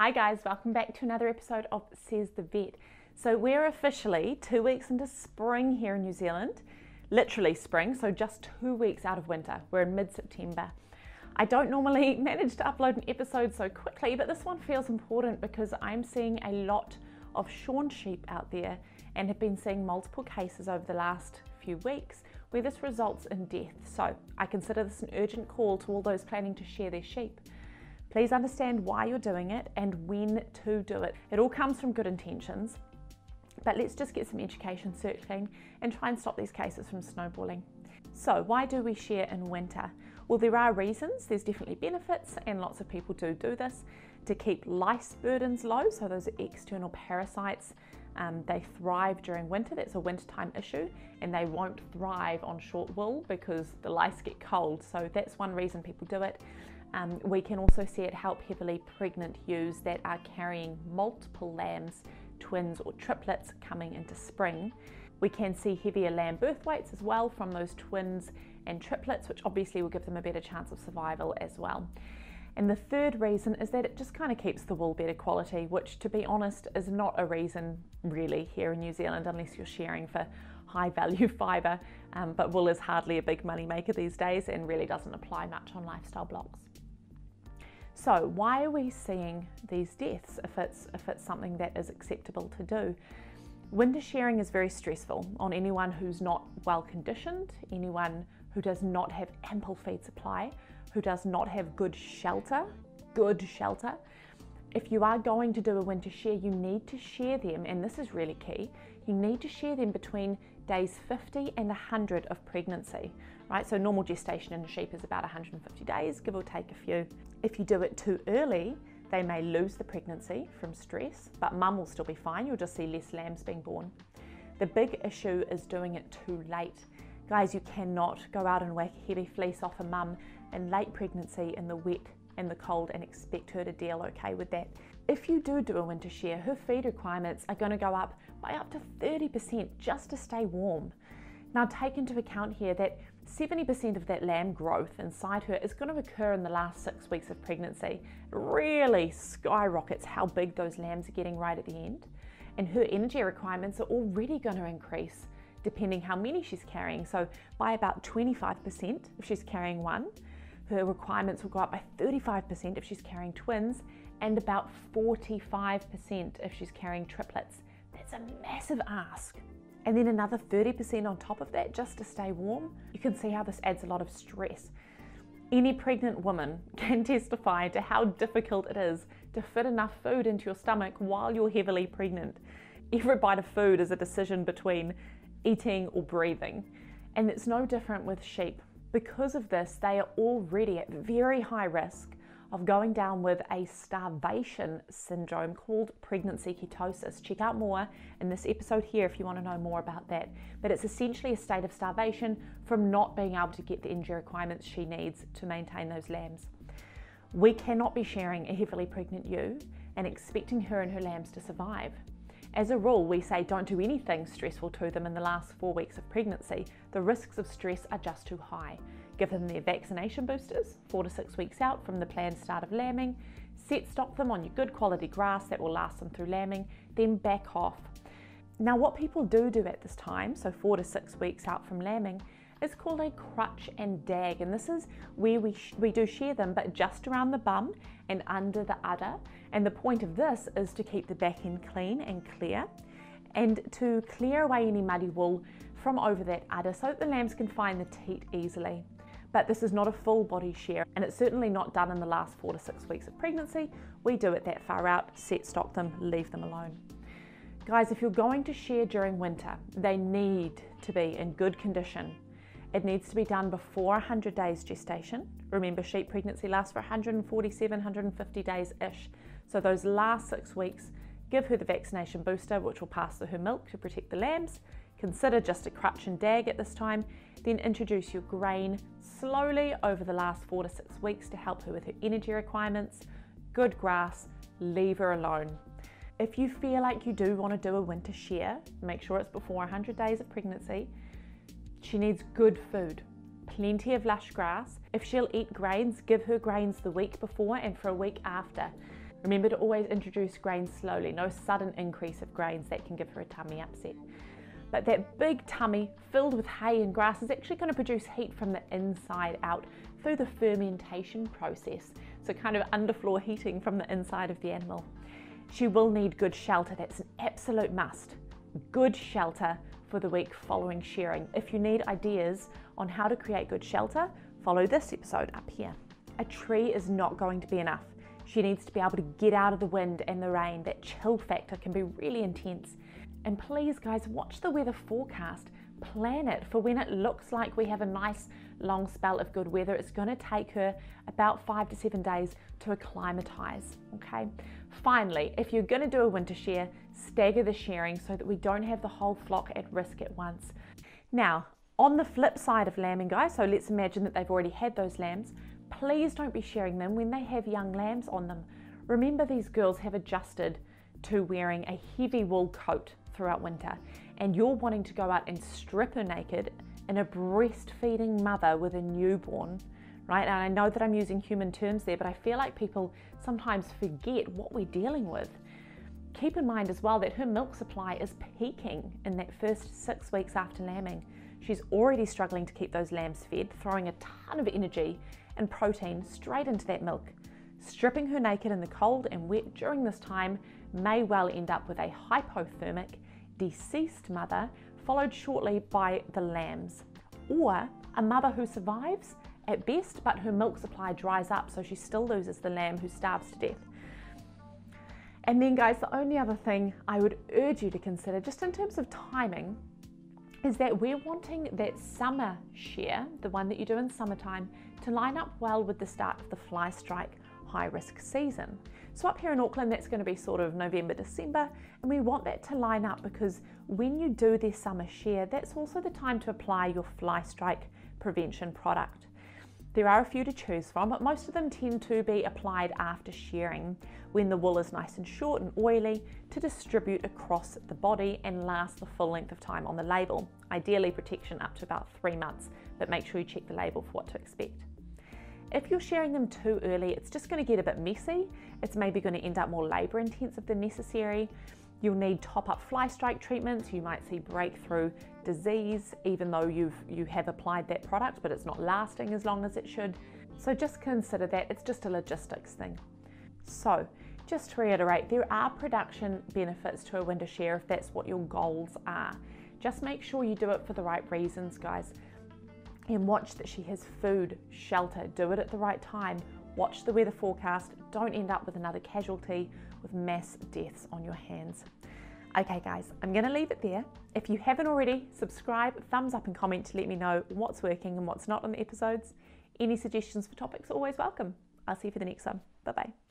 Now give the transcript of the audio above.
Hi, guys, welcome back to another episode of Sez the Vet. So, we're officially two weeks into spring here in New Zealand, literally spring, so just two weeks out of winter. We're in mid September. I don't normally manage to upload an episode so quickly, but this one feels important because I'm seeing a lot of shorn sheep out there and have been seeing multiple cases over the last few weeks where this results in death. So, I consider this an urgent call to all those planning to shear their sheep. Please understand why you're doing it and when to do it. It all comes from good intentions, but let's just get some education circling and try and stop these cases from snowballing. So, why do we shear in winter? Well, there are reasons. There's definitely benefits, and lots of people do do this to keep lice burdens low. So, those are external parasites. Um, they thrive during winter. That's a wintertime issue, and they won't thrive on short wool because the lice get cold. So, that's one reason people do it. Um, we can also see it help heavily pregnant ewes that are carrying multiple lambs, twins or triplets coming into spring. We can see heavier lamb birth weights as well from those twins and triplets, which obviously will give them a better chance of survival as well. And the third reason is that it just kind of keeps the wool better quality, which to be honest is not a reason really here in New Zealand unless you're shearing for high value fibre. Um, but wool is hardly a big money maker these days and really doesn't apply much on lifestyle blocks. So why are we seeing these deaths if it's, if it's something that is acceptable to do? Winter shearing is very stressful on anyone who's not well conditioned, anyone who does not have ample feed supply, who does not have good shelter, good shelter. If you are going to do a winter shear, you need to shear them, and this is really key, you need to shear them between days 50 and 100 of pregnancy, right? So normal gestation in sheep is about 150 days, give or take a few. If you do it too early, they may lose the pregnancy from stress, but mum will still be fine. You'll just see less lambs being born. The big issue is doing it too late. Guys, you cannot go out and whack a heavy fleece off a mum in late pregnancy in the wet and the cold and expect her to deal okay with that. If you do do a winter shear, her feed requirements are going to go up by up to 30% just to stay warm. Now, take into account here that 70% of that lamb growth inside her is going to occur in the last six weeks of pregnancy. It really skyrockets how big those lambs are getting right at the end. And her energy requirements are already going to increase depending how many she's carrying. So, by about 25% if she's carrying one, her requirements will go up by 35% if she's carrying twins, and about 45% if she's carrying triplets. That's a massive ask and then another 30% on top of that just to stay warm, you can see how this adds a lot of stress. Any pregnant woman can testify to how difficult it is to fit enough food into your stomach while you're heavily pregnant. Every bite of food is a decision between eating or breathing. And it's no different with sheep. Because of this, they are already at very high risk of going down with a starvation syndrome called pregnancy ketosis. Check out more in this episode here if you want to know more about that. But it's essentially a state of starvation from not being able to get the energy requirements she needs to maintain those lambs. We cannot be shearing a heavily pregnant ewe and expecting her and her lambs to survive. As a rule, we say don't do anything stressful to them in the last four weeks of pregnancy. The risks of stress are just too high give them their vaccination boosters four to six weeks out from the planned start of lambing, set stock them on your good quality grass that will last them through lambing, then back off. Now, what people do do at this time, so four to six weeks out from lambing, is called a crutch and dag, and this is where we, we do shear them, but just around the bum and under the udder. And the point of this is to keep the back end clean and clear, and to clear away any muddy wool from over that udder so that the lambs can find the teat easily but this is not a full body shear and it's certainly not done in the last four to six weeks of pregnancy. We do it that far out, set stock them, leave them alone. Guys, if you're going to shear during winter, they need to be in good condition. It needs to be done before 100 days gestation. Remember, sheep pregnancy lasts for 147, 150 days ish. So, those last six weeks, give her the vaccination booster, which will pass through her milk to protect the lambs. Consider just a crutch and dag at this time. Then introduce your grain slowly over the last four to six weeks to help her with her energy requirements. Good grass, leave her alone. If you feel like you do want to do a winter shear, make sure it's before 100 days of pregnancy. She needs good food, plenty of lush grass. If she'll eat grains, give her grains the week before and for a week after. Remember to always introduce grains slowly, no sudden increase of grains that can give her a tummy upset. But that big tummy filled with hay and grass is actually going to produce heat from the inside out through the fermentation process. So, kind of underfloor heating from the inside of the animal. She will need good shelter, that's an absolute must. Good shelter for the week following shearing. If you need ideas on how to create good shelter, follow this episode up here. A tree is not going to be enough. She needs to be able to get out of the wind and the rain. That chill factor can be really intense. And please, guys, watch the weather forecast. Plan it for when it looks like we have a nice long spell of good weather. It's going to take her about five to seven days to acclimatize. Okay. Finally, if you're going to do a winter shear, stagger the shearing so that we don't have the whole flock at risk at once. Now, on the flip side of lambing, guys, so let's imagine that they've already had those lambs. Please don't be shearing them when they have young lambs on them. Remember, these girls have adjusted to wearing a heavy wool coat throughout winter, and you're wanting to go out and strip her naked in a breastfeeding mother with a newborn, right? And I know that I'm using human terms there, but I feel like people sometimes forget what we're dealing with. Keep in mind as well that her milk supply is peaking in that first six weeks after lambing. She's already struggling to keep those lambs fed, throwing a ton of energy and protein straight into that milk. Stripping her naked in the cold and wet during this time may well end up with a hypothermic, deceased mother, followed shortly by the lambs, or a mother who survives at best, but her milk supply dries up, so she still loses the lamb who starves to death. And then, guys, the only other thing I would urge you to consider, just in terms of timing, is that we're wanting that summer shear, the one that you do in summertime, to line up well with the start of the fly strike high risk season. So up here in Auckland, that's going to be sort of November, December, and we want that to line up because when you do this summer shear, that's also the time to apply your fly strike prevention product. There are a few to choose from, but most of them tend to be applied after shearing when the wool is nice and short and oily to distribute across the body and last the full length of time on the label. Ideally, protection up to about three months, but make sure you check the label for what to expect. If you're shearing them too early, it's just going to get a bit messy. It's maybe going to end up more labour intensive than necessary. You'll need top up fly strike treatments. You might see breakthrough disease, even though you've you have applied that product, but it's not lasting as long as it should. So just consider that it's just a logistics thing. So just to reiterate, there are production benefits to a winter shear if that's what your goals are. Just make sure you do it for the right reasons, guys. And watch that she has food, shelter, do it at the right time. Watch the weather forecast. Don't end up with another casualty with mass deaths on your hands. Okay, guys, I'm to leave it there. If you haven't already, subscribe, thumbs up, and comment to let me know what's working and what's not on the episodes. Any suggestions for topics are always welcome. I'll see you for the next one. Bye bye.